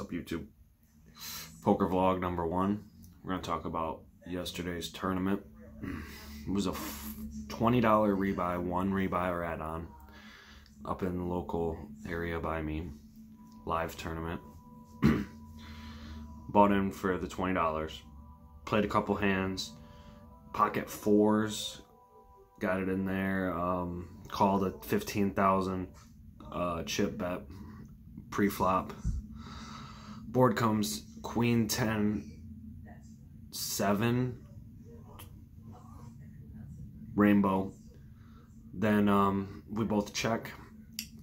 up, YouTube? Poker vlog number one. We're going to talk about yesterday's tournament. It was a $20 rebuy, one rebuy or add-on up in the local area by me. Live tournament. Bought in for the $20. Played a couple hands. Pocket fours. Got it in there. Um, called a 15,000 uh, chip bet pre-flop. Board comes queen 10 7 rainbow. Then um, we both check.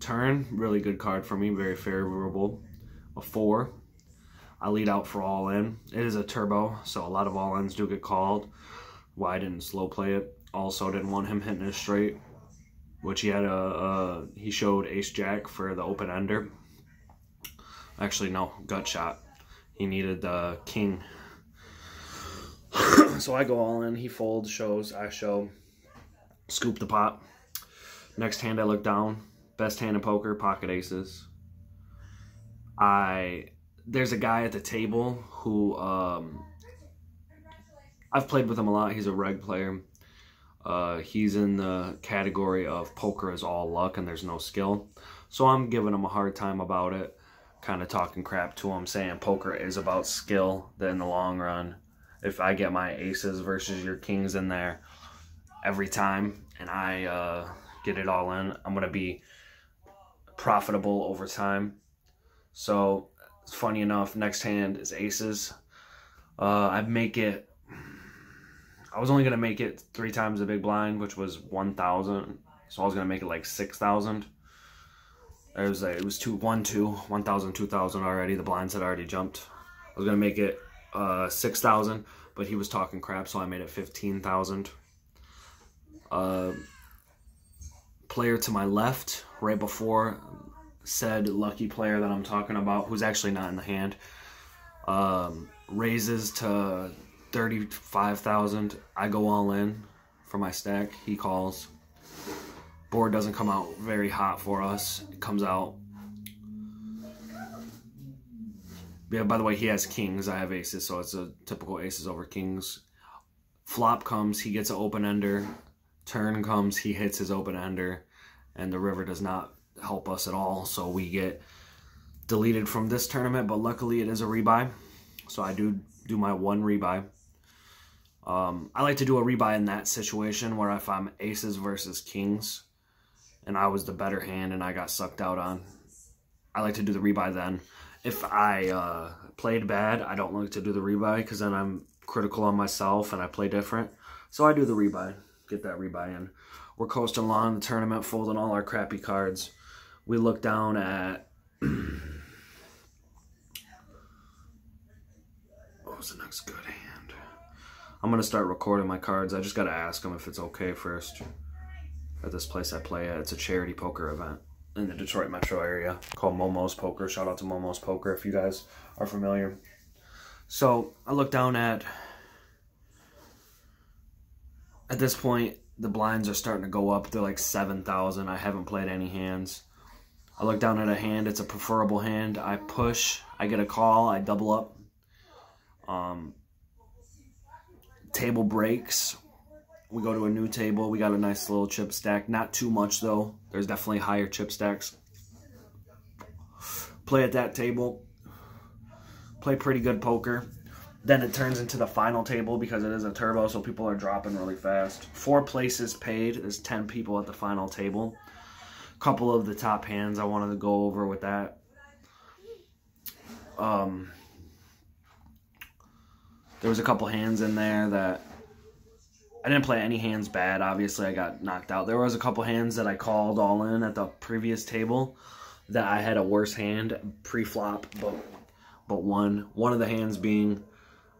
Turn, really good card for me, very favorable. A 4. I lead out for all in. It is a turbo, so a lot of all ins do get called. Why I didn't slow play it. Also didn't want him hitting it straight, which he had a, a he showed ace jack for the open ender. Actually, no, gut shot. He needed the king. so I go all in. He folds, shows, I show. Scoop the pot. Next hand I look down. Best hand in poker, pocket aces. I there's a guy at the table who um, I've played with him a lot. He's a reg player. Uh, he's in the category of poker is all luck and there's no skill. So I'm giving him a hard time about it kind of talking crap to him, saying poker is about skill. That in the long run, if I get my aces versus your kings in there every time, and I uh, get it all in, I'm gonna be profitable over time. So, funny enough, next hand is aces. Uh, I make it. I was only gonna make it three times the big blind, which was one thousand. So I was gonna make it like six thousand. It was it was two one two one thousand two thousand already. The blinds had already jumped. I was gonna make it uh, six thousand, but he was talking crap, so I made it fifteen thousand. Uh, player to my left, right before said lucky player that I'm talking about, who's actually not in the hand, um, raises to thirty-five thousand. I go all in for my stack. He calls board doesn't come out very hot for us. It comes out. Yeah, by the way, he has kings. I have aces, so it's a typical aces over kings. Flop comes, he gets an open ender. Turn comes, he hits his open ender. And the river does not help us at all, so we get deleted from this tournament, but luckily it is a rebuy. So I do do my one rebuy. Um, I like to do a rebuy in that situation where if I'm aces versus kings, and I was the better hand and I got sucked out on. I like to do the rebuy then. If I uh, played bad, I don't like to do the rebuy because then I'm critical on myself and I play different. So I do the rebuy, get that rebuy in. We're coasting along the tournament, folding all our crappy cards. We look down at... what was the next good hand? I'm going to start recording my cards. I just got to ask them if it's okay first at this place I play at. It's a charity poker event in the Detroit metro area called Momo's Poker. Shout out to Momo's Poker if you guys are familiar. So I look down at, at this point, the blinds are starting to go up. They're like 7,000. I haven't played any hands. I look down at a hand. It's a preferable hand. I push. I get a call. I double up. Um, table breaks we go to a new table. We got a nice little chip stack. Not too much, though. There's definitely higher chip stacks. Play at that table. Play pretty good poker. Then it turns into the final table because it is a turbo, so people are dropping really fast. Four places paid. There's 10 people at the final table. A couple of the top hands I wanted to go over with that. Um, there was a couple hands in there that I didn't play any hands bad. Obviously, I got knocked out. There was a couple hands that I called all in at the previous table that I had a worse hand pre-flop, but but one one of the hands being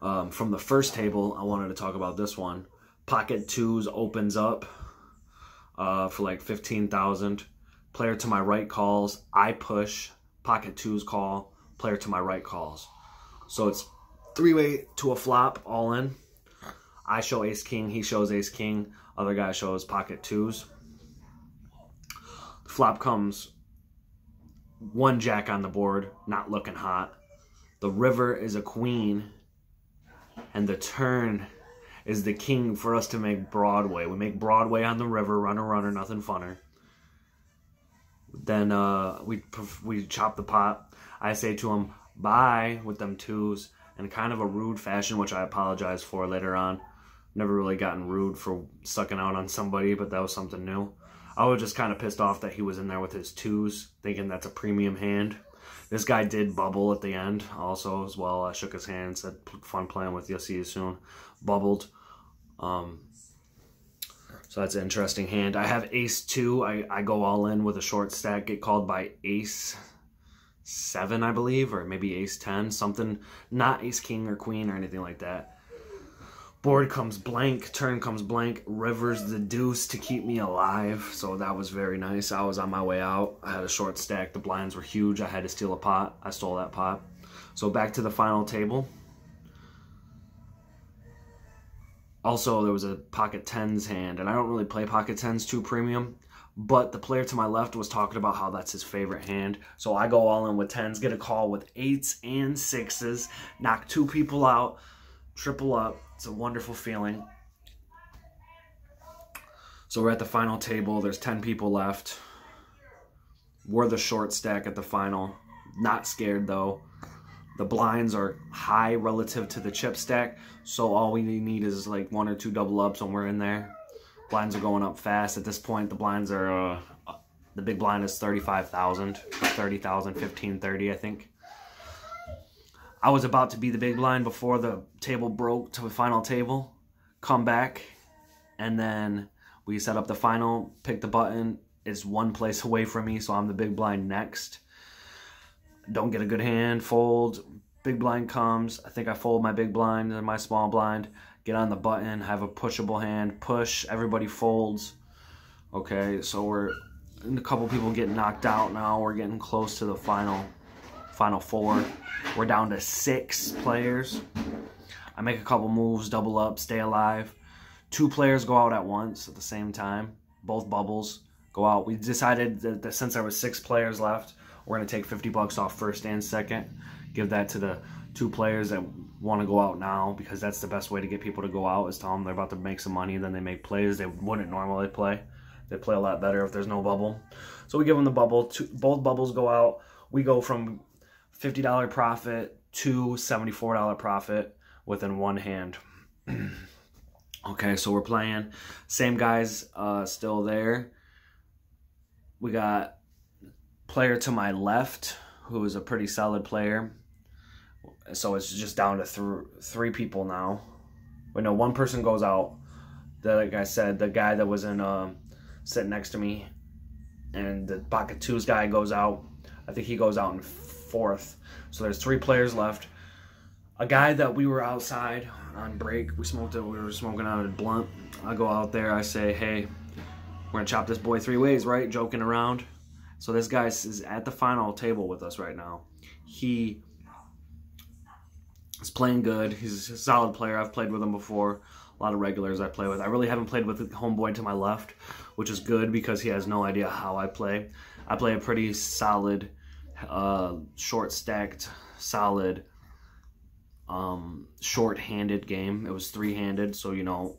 um, from the first table. I wanted to talk about this one. Pocket twos opens up uh, for like fifteen thousand. Player to my right calls. I push. Pocket twos call. Player to my right calls. So it's three way to a flop all in. I show ace king, he shows ace king, other guy shows pocket twos. flop comes one jack on the board, not looking hot. The river is a queen, and the turn is the king for us to make Broadway. We make Broadway on the river, runner, runner, nothing funner. Then uh, we we chop the pot. I say to him, bye, with them twos, in kind of a rude fashion, which I apologize for later on. Never really gotten rude for sucking out on somebody, but that was something new. I was just kind of pissed off that he was in there with his twos, thinking that's a premium hand. This guy did bubble at the end also as well. I shook his hand, said fun playing with you, see you soon. Bubbled. Um, so that's an interesting hand. I have ace two. I, I go all in with a short stack, get called by ace seven, I believe, or maybe ace 10, something, not ace king or queen or anything like that. Board comes blank, turn comes blank, rivers the deuce to keep me alive. So that was very nice. I was on my way out. I had a short stack. The blinds were huge. I had to steal a pot. I stole that pot. So back to the final table. Also, there was a pocket tens hand, and I don't really play pocket tens too premium. But the player to my left was talking about how that's his favorite hand. So I go all in with tens, get a call with eights and sixes, knock two people out, triple up. It's a wonderful feeling. So we're at the final table. There's 10 people left. We're the short stack at the final. Not scared though. The blinds are high relative to the chip stack. So all we need is like one or two double ups and we're in there. Blinds are going up fast. At this point, the blinds are, uh, the big blind is 35,000, 30,000, 1530, I think. I was about to be the big blind before the table broke to the final table. Come back, and then we set up the final, pick the button. It's one place away from me, so I'm the big blind next. Don't get a good hand, fold. Big blind comes. I think I fold my big blind and my small blind get on the button, have a pushable hand, push, everybody folds. Okay, so we're a couple people getting knocked out now. We're getting close to the final final four. We're down to six players. I make a couple moves, double up, stay alive. Two players go out at once at the same time. Both bubbles go out. We decided that, that since there was six players left, we're going to take 50 bucks off first and second. Give that to the two players that want to go out now because that's the best way to get people to go out is tell them they're about to make some money then they make plays they wouldn't normally play they play a lot better if there's no bubble so we give them the bubble two, both bubbles go out we go from $50 profit to $74 profit within one hand okay so we're playing same guys uh, still there we got player to my left who is a pretty solid player so it's just down to th- three people now. But no, one person goes out. The, like I said, the guy that was in uh, sitting next to me, and the pocket twos guy goes out. I think he goes out in fourth. So there's three players left. A guy that we were outside on break. We smoked it. We were smoking out a blunt. I go out there. I say, "Hey, we're gonna chop this boy three ways, right?" Joking around. So this guy is at the final table with us right now. He He's playing good. He's a solid player. I've played with him before. A lot of regulars I play with. I really haven't played with the homeboy to my left, which is good because he has no idea how I play. I play a pretty solid, uh, short stacked, solid, um, short-handed game. It was three-handed, so you know,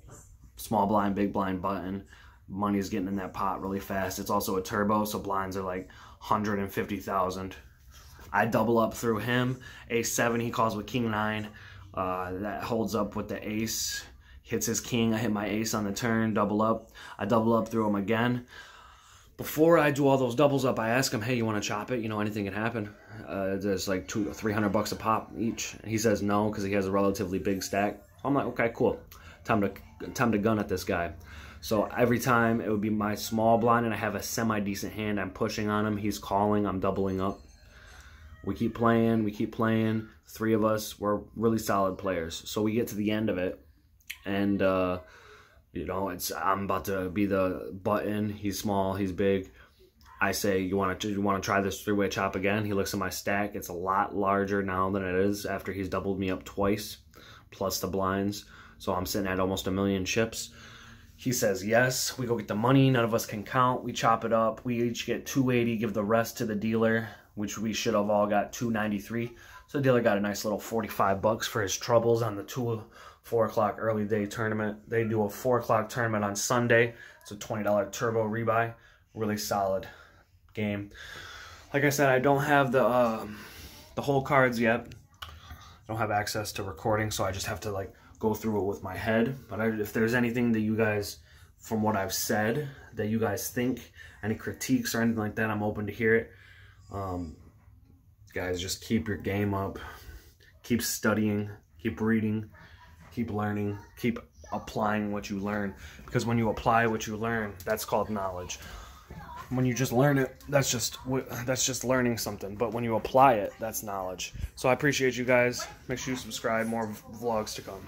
small blind, big blind button. Money's getting in that pot really fast. It's also a turbo, so blinds are like 150,000 I double up through him. Ace 7, he calls with King 9. Uh, that holds up with the ace. Hits his king. I hit my ace on the turn, double up. I double up through him again. Before I do all those doubles up, I ask him, hey, you want to chop it? You know, anything can happen. Uh, there's like two, 300 bucks a pop each. He says no because he has a relatively big stack. I'm like, okay, cool. Time to, time to gun at this guy. So every time it would be my small blind and I have a semi-decent hand, I'm pushing on him. He's calling, I'm doubling up. We keep playing, we keep playing. Three of us, we're really solid players. So we get to the end of it, and uh, you know, it's I'm about to be the button. He's small, he's big. I say, you want to you want to try this three way chop again? He looks at my stack. It's a lot larger now than it is after he's doubled me up twice, plus the blinds. So I'm sitting at almost a million chips. He says yes. We go get the money. None of us can count. We chop it up. We each get 280. Give the rest to the dealer which we should have all got 293 So the dealer got a nice little 45 bucks for his troubles on the two four o'clock early day tournament. They do a four o'clock tournament on Sunday. It's a $20 turbo rebuy. Really solid game. Like I said, I don't have the uh, the hole cards yet. I don't have access to recording, so I just have to like go through it with my head. But I, if there's anything that you guys, from what I've said, that you guys think, any critiques or anything like that, I'm open to hear it. Um, guys, just keep your game up. Keep studying. Keep reading. Keep learning. Keep applying what you learn. Because when you apply what you learn, that's called knowledge. When you just learn it that's just that's just learning something. But when you apply it that's knowledge. So i appreciate you guys. Make sure you subscribe. More vlogs to come